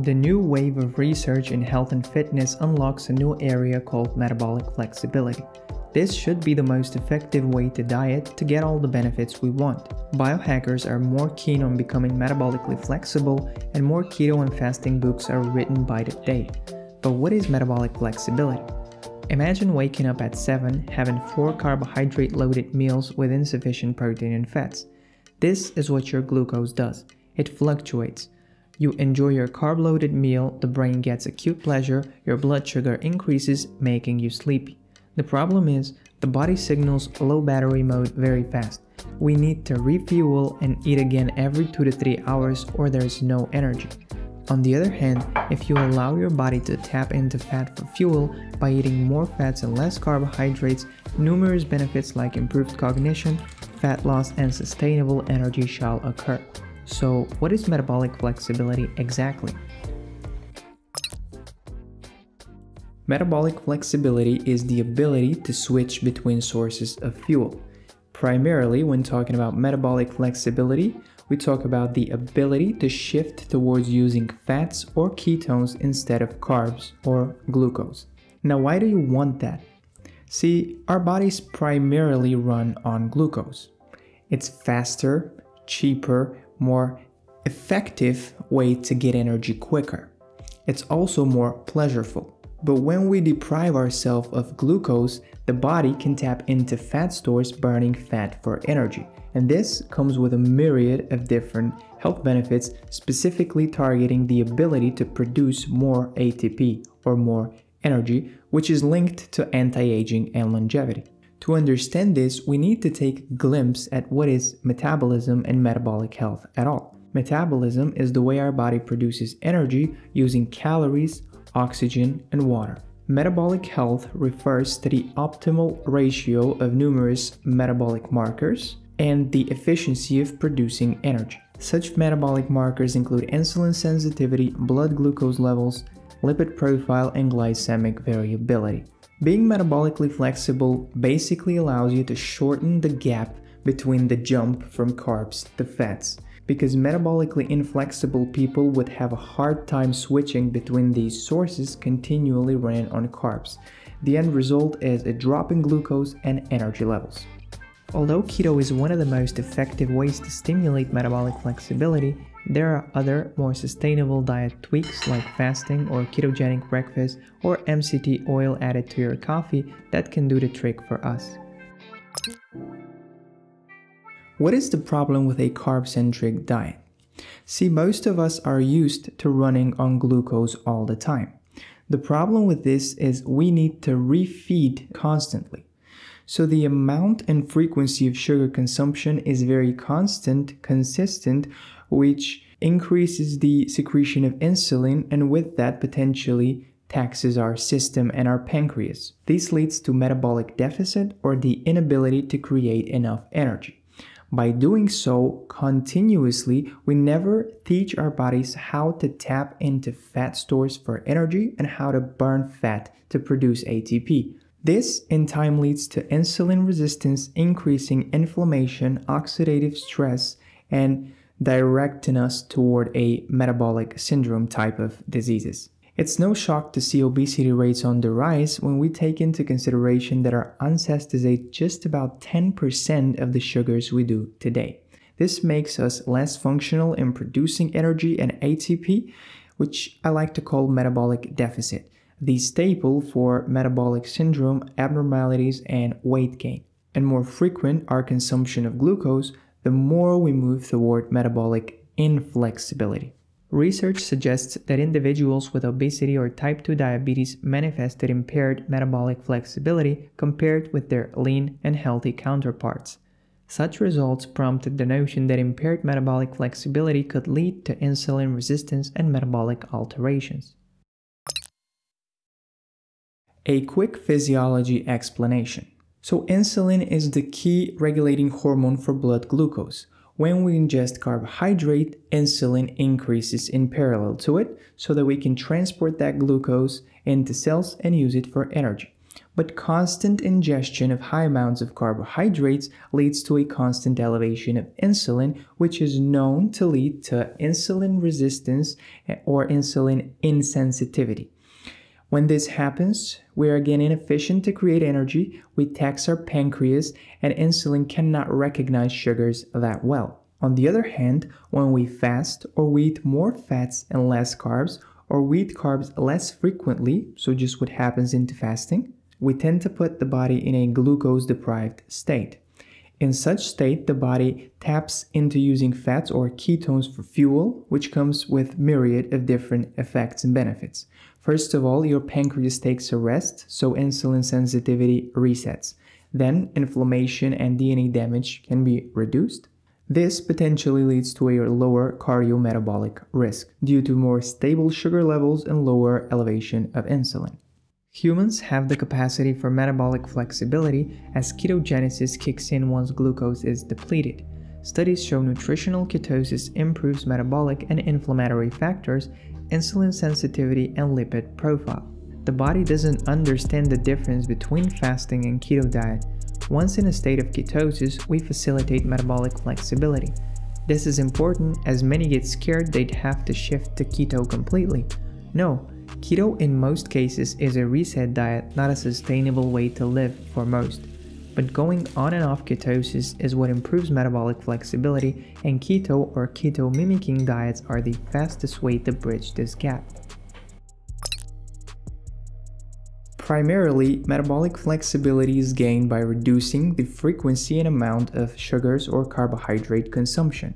The new wave of research in health and fitness unlocks a new area called metabolic flexibility. This should be the most effective way to diet to get all the benefits we want. Biohackers are more keen on becoming metabolically flexible, and more keto and fasting books are written by the day. But what is metabolic flexibility? Imagine waking up at 7 having 4 carbohydrate loaded meals with insufficient protein and fats. This is what your glucose does it fluctuates. You enjoy your carb loaded meal, the brain gets acute pleasure, your blood sugar increases, making you sleepy. The problem is, the body signals low battery mode very fast. We need to refuel and eat again every 2 to 3 hours or there's no energy. On the other hand, if you allow your body to tap into fat for fuel by eating more fats and less carbohydrates, numerous benefits like improved cognition, fat loss, and sustainable energy shall occur. So, what is metabolic flexibility exactly? Metabolic flexibility is the ability to switch between sources of fuel. Primarily, when talking about metabolic flexibility, we talk about the ability to shift towards using fats or ketones instead of carbs or glucose. Now, why do you want that? See, our bodies primarily run on glucose. It's faster, cheaper, more effective way to get energy quicker. It's also more pleasurable. But when we deprive ourselves of glucose, the body can tap into fat stores burning fat for energy. And this comes with a myriad of different health benefits, specifically targeting the ability to produce more ATP or more energy, which is linked to anti aging and longevity. To understand this, we need to take a glimpse at what is metabolism and metabolic health at all. Metabolism is the way our body produces energy using calories, oxygen, and water. Metabolic health refers to the optimal ratio of numerous metabolic markers and the efficiency of producing energy. Such metabolic markers include insulin sensitivity, blood glucose levels, lipid profile, and glycemic variability. Being metabolically flexible basically allows you to shorten the gap between the jump from carbs to fats because metabolically inflexible people would have a hard time switching between these sources continually running on carbs. The end result is a drop in glucose and energy levels. Although keto is one of the most effective ways to stimulate metabolic flexibility, there are other more sustainable diet tweaks like fasting or ketogenic breakfast or MCT oil added to your coffee that can do the trick for us. What is the problem with a carb centric diet? See, most of us are used to running on glucose all the time. The problem with this is we need to refeed constantly. So the amount and frequency of sugar consumption is very constant, consistent, which increases the secretion of insulin and with that potentially taxes our system and our pancreas. This leads to metabolic deficit or the inability to create enough energy. By doing so continuously, we never teach our bodies how to tap into fat stores for energy and how to burn fat to produce ATP. This in time leads to insulin resistance, increasing inflammation, oxidative stress, and directing us toward a metabolic syndrome type of diseases. It's no shock to see obesity rates on the rise when we take into consideration that our ancestors ate just about 10% of the sugars we do today. This makes us less functional in producing energy and ATP, which I like to call metabolic deficit, the staple for metabolic syndrome, abnormalities, and weight gain. And more frequent our consumption of glucose, the more we move toward metabolic inflexibility. Research suggests that individuals with obesity or type 2 diabetes manifested impaired metabolic flexibility compared with their lean and healthy counterparts. Such results prompted the notion that impaired metabolic flexibility could lead to insulin resistance and metabolic alterations. A quick physiology explanation. So, insulin is the key regulating hormone for blood glucose. When we ingest carbohydrate, insulin increases in parallel to it so that we can transport that glucose into cells and use it for energy. But constant ingestion of high amounts of carbohydrates leads to a constant elevation of insulin, which is known to lead to insulin resistance or insulin insensitivity. When this happens, we are again inefficient to create energy, we tax our pancreas, and insulin cannot recognize sugars that well. On the other hand, when we fast or we eat more fats and less carbs, or we eat carbs less frequently, so just what happens into fasting, we tend to put the body in a glucose deprived state. In such state, the body taps into using fats or ketones for fuel, which comes with myriad of different effects and benefits. First of all, your pancreas takes a rest, so insulin sensitivity resets. Then, inflammation and DNA damage can be reduced. This potentially leads to a lower cardiometabolic risk due to more stable sugar levels and lower elevation of insulin. Humans have the capacity for metabolic flexibility as ketogenesis kicks in once glucose is depleted. Studies show nutritional ketosis improves metabolic and inflammatory factors insulin sensitivity, and lipid profile. The body doesn't understand the difference between fasting and keto diet. Once in a state of ketosis, we facilitate metabolic flexibility. This is important as many get scared they'd have to shift to keto completely. No, keto in most cases is a reset diet, not a sustainable way to live for most but going on and off ketosis is what improves metabolic flexibility, and keto or keto mimicking diets are the fastest way to bridge this gap. Primarily, metabolic flexibility is gained by reducing the frequency and amount of sugars or carbohydrate consumption.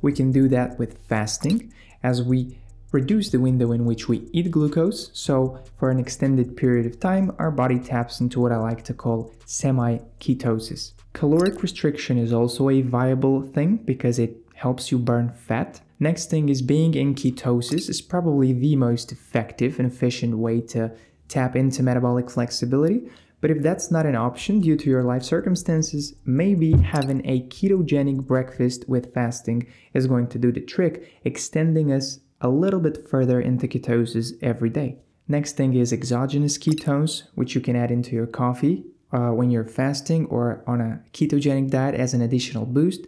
We can do that with fasting, as we reduce the window in which we eat glucose, so for an extended period of time, our body taps into what I like to call semi-ketosis. Caloric restriction is also a viable thing because it helps you burn fat. Next thing is being in ketosis is probably the most effective and efficient way to tap into metabolic flexibility. But if that's not an option due to your life circumstances, maybe having a ketogenic breakfast with fasting is going to do the trick, extending us a little bit further into ketosis every day. Next thing is exogenous ketones, which you can add into your coffee uh, when you're fasting or on a ketogenic diet as an additional boost.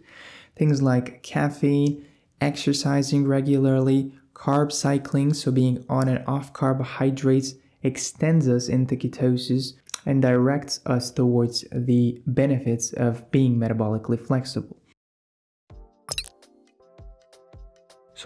Things like caffeine, exercising regularly, carb cycling, so being on and off carbohydrates, extends us into ketosis and directs us towards the benefits of being metabolically flexible.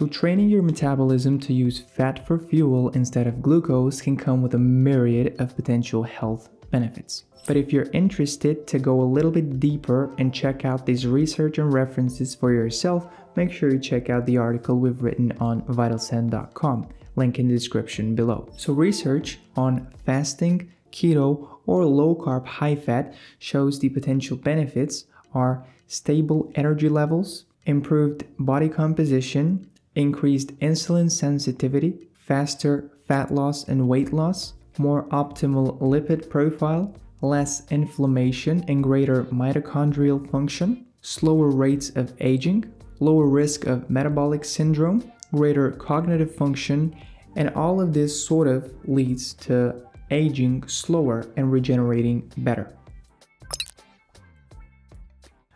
So training your metabolism to use fat for fuel instead of glucose can come with a myriad of potential health benefits. But if you're interested to go a little bit deeper and check out these research and references for yourself, make sure you check out the article we've written on vitalscend.com, link in the description below. So research on fasting, keto, or low carb high fat shows the potential benefits are stable energy levels, improved body composition, increased insulin sensitivity, faster fat loss and weight loss, more optimal lipid profile, less inflammation and greater mitochondrial function, slower rates of aging, lower risk of metabolic syndrome, greater cognitive function, and all of this sort of leads to aging slower and regenerating better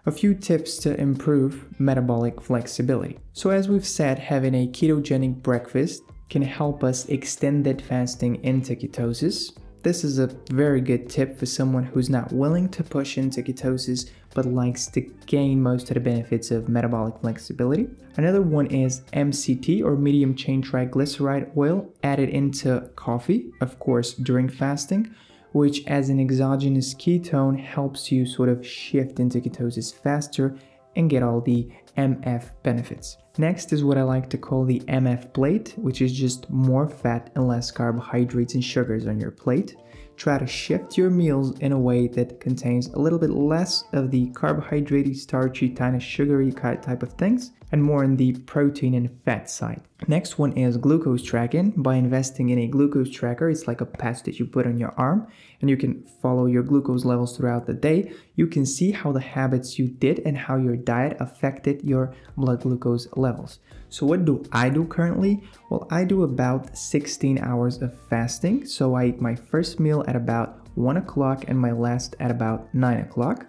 a few tips to improve metabolic flexibility. So as we've said, having a ketogenic breakfast can help us extend that fasting into ketosis. This is a very good tip for someone who's not willing to push into ketosis but likes to gain most of the benefits of metabolic flexibility. Another one is MCT or medium chain triglyceride oil added into coffee, of course, during fasting which as an exogenous ketone helps you sort of shift into ketosis faster and get all the MF benefits. Next is what I like to call the MF plate, which is just more fat and less carbohydrates and sugars on your plate. Try to shift your meals in a way that contains a little bit less of the carbohydrate, starchy, kind of sugary type of things and more on the protein and fat side. Next one is glucose tracking. By investing in a glucose tracker, it's like a patch that you put on your arm and you can follow your glucose levels throughout the day. You can see how the habits you did and how your diet affected your blood glucose levels. So what do I do currently? Well, I do about 16 hours of fasting. So I eat my first meal at about 1 o'clock and my last at about 9 o'clock.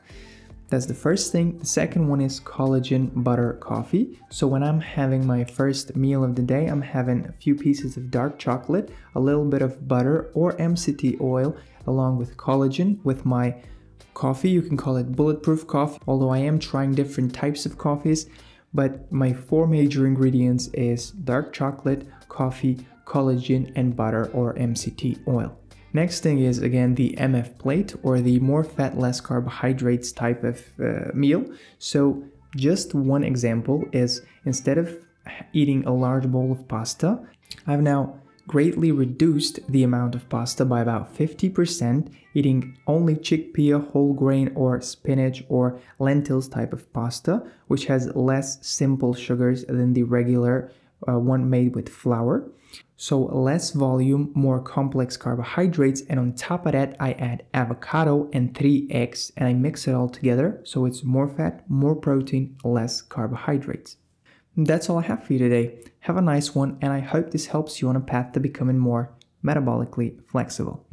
That's the first thing. The second one is collagen butter coffee. So when I'm having my first meal of the day, I'm having a few pieces of dark chocolate, a little bit of butter or MCT oil, along with collagen with my coffee. You can call it bulletproof coffee, although I am trying different types of coffees. But my four major ingredients is dark chocolate, coffee, collagen, and butter or MCT oil. Next thing is again the MF plate or the more fat, less carbohydrates type of uh, meal. So just one example is instead of eating a large bowl of pasta, I've now greatly reduced the amount of pasta by about 50%, eating only chickpea, whole grain, or spinach or lentils type of pasta, which has less simple sugars than the regular uh, one made with flour. So less volume, more complex carbohydrates, and on top of that, I add avocado and three eggs and I mix it all together so it's more fat, more protein, less carbohydrates. That's all I have for you today. Have a nice one, and I hope this helps you on a path to becoming more metabolically flexible.